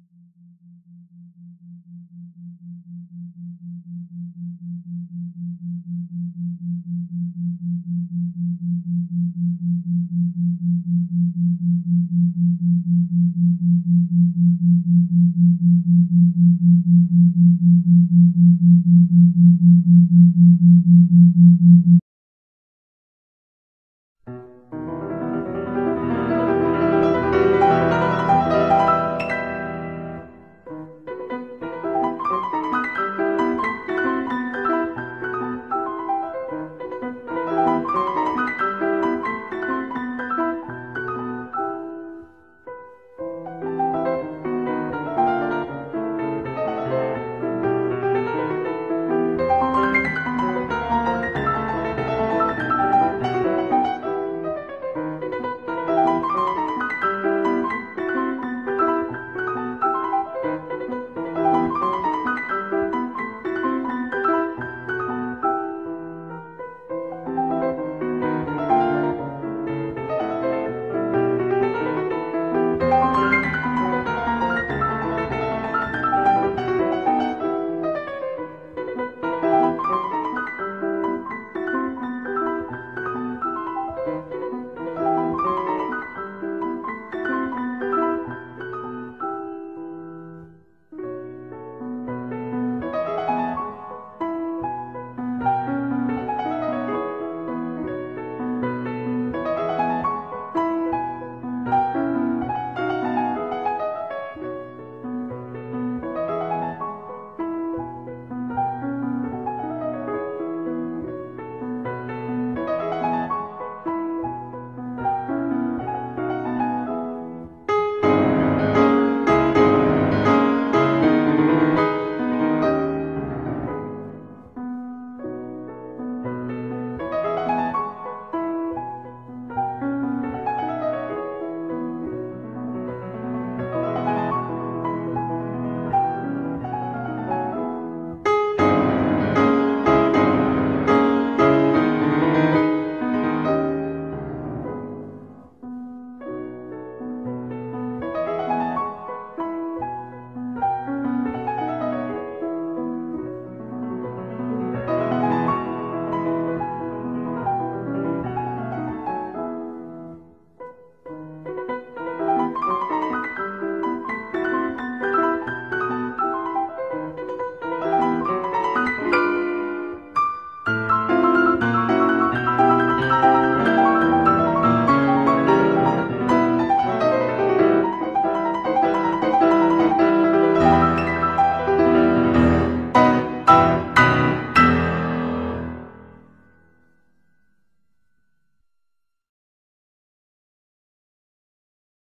el you.